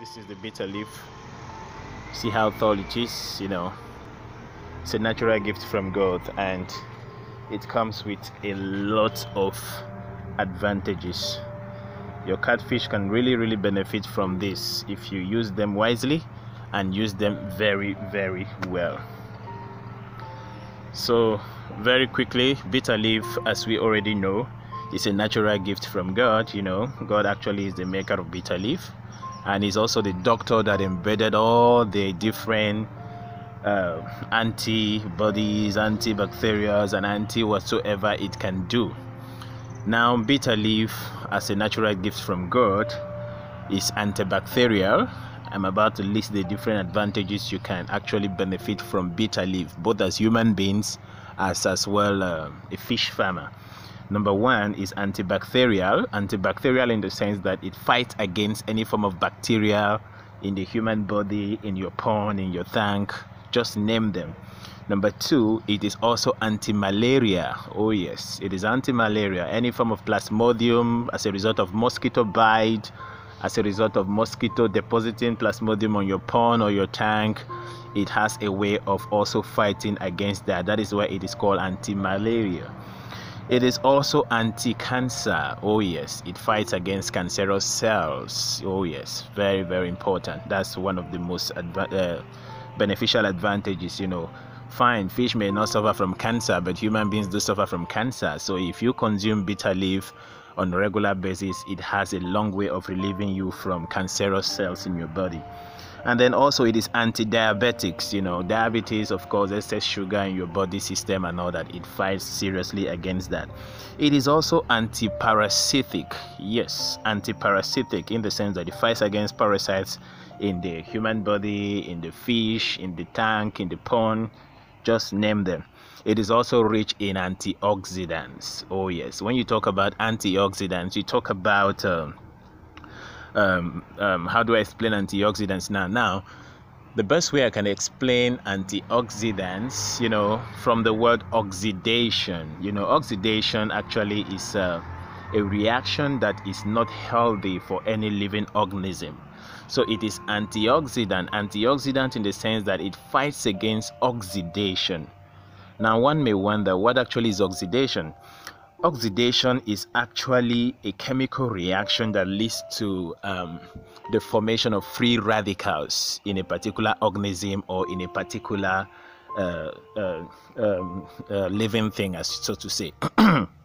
this is the bitter leaf. See how tall it is you know. It's a natural gift from god and it comes with a lot of advantages. Your catfish can really really benefit from this if you use them wisely and use them very very well. So very quickly bitter leaf as we already know is a natural gift from god you know. God actually is the maker of bitter leaf and he's also the doctor that embedded all the different uh, antibodies, antibacterials, and anti whatsoever it can do. Now, bitter leaf, as a natural gift from God, is antibacterial. I'm about to list the different advantages you can actually benefit from bitter leaf, both as human beings as as well uh, a fish farmer. Number one is antibacterial. Antibacterial in the sense that it fights against any form of bacteria in the human body, in your pond, in your tank, just name them. Number two, it is also anti-malaria. Oh yes, it is anti-malaria. Any form of plasmodium as a result of mosquito bite, as a result of mosquito depositing plasmodium on your pond or your tank, it has a way of also fighting against that. That is why it is called anti-malaria. It is also anti-cancer. Oh yes, it fights against cancerous cells. Oh yes, very very important. That's one of the most adva- uh, beneficial advantages. You know, fine, fish may not suffer from cancer, but human beings do suffer from cancer. So if you consume bitter leaf on a regular basis, it has a long way of relieving you from cancerous cells in your body. And then also it is anti-diabetics you know diabetes of course excess sugar in your body system and all that it fights seriously against that. It is also anti-parasitic yes anti-parasitic in the sense that it fights against parasites in the human body in the fish in the tank in the pond just name them it is also rich in antioxidants oh yes when you talk about antioxidants you talk about um, um, um, how do I explain antioxidants now? Now, the best way I can explain antioxidants, you know, from the word oxidation. You know, oxidation actually is a, a reaction that is not healthy for any living organism. So it is antioxidant, antioxidant in the sense that it fights against oxidation. Now, one may wonder what actually is oxidation. Oxidation is actually a chemical reaction that leads to um, the formation of free radicals in a particular organism or in a particular uh, uh, um, uh, living thing, as so to say.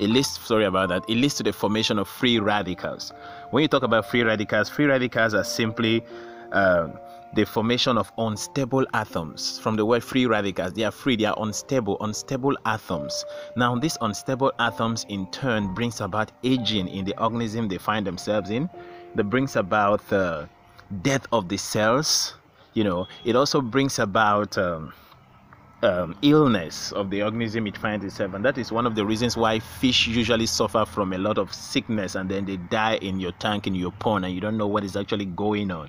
it leads, sorry about that, it leads to the formation of free radicals. When you talk about free radicals, free radicals are simply um, the formation of unstable atoms. From the word free radicals they are free they are unstable unstable atoms. Now these unstable atoms in turn brings about aging in the organism they find themselves in. That brings about the uh, death of the cells you know. It also brings about um, um, illness of the organism it finds itself and that is one of the reasons why fish usually suffer from a lot of sickness and then they die in your tank in your pond and you don't know what is actually going on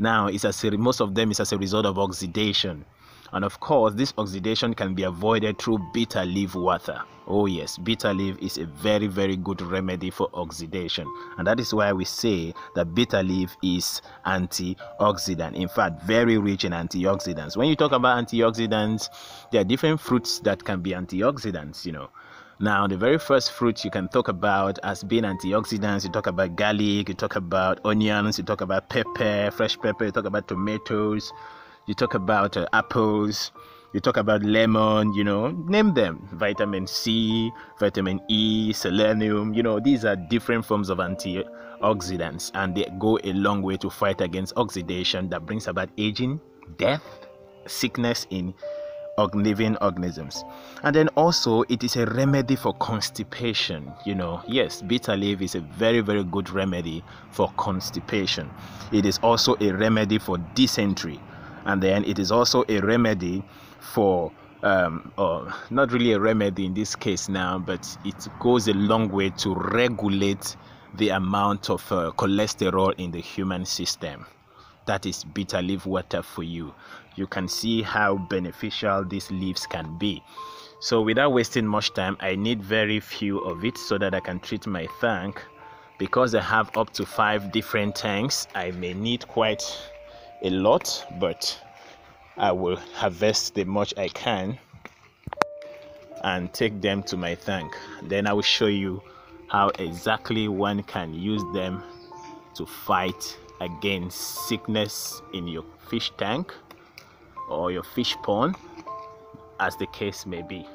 now, it's as a, most of them is as a result of oxidation. And of course, this oxidation can be avoided through bitter leaf water. Oh, yes, bitter leaf is a very, very good remedy for oxidation. And that is why we say that bitter leaf is antioxidant. In fact, very rich in antioxidants. When you talk about antioxidants, there are different fruits that can be antioxidants, you know. Now, the very first fruit you can talk about as being antioxidants, you talk about garlic, you talk about onions, you talk about pepper, fresh pepper, you talk about tomatoes, you talk about uh, apples, you talk about lemon, you know, name them. Vitamin C, vitamin E, selenium, you know, these are different forms of antioxidants and they go a long way to fight against oxidation that brings about aging, death, sickness in living organisms. And then also, it is a remedy for constipation. You know, yes, bitter leaf is a very, very good remedy for constipation. It is also a remedy for dysentery. And then it is also a remedy for um, or not really a remedy in this case now, but it goes a long way to regulate the amount of uh, cholesterol in the human system. That is bitter leaf water for you. You can see how beneficial these leaves can be. So without wasting much time i need very few of it so that i can treat my tank. Because I have up to five different tanks I may need quite a lot but I will harvest the much I can and take them to my tank. Then I will show you how exactly one can use them to fight against sickness in your fish tank or your fish pond as the case may be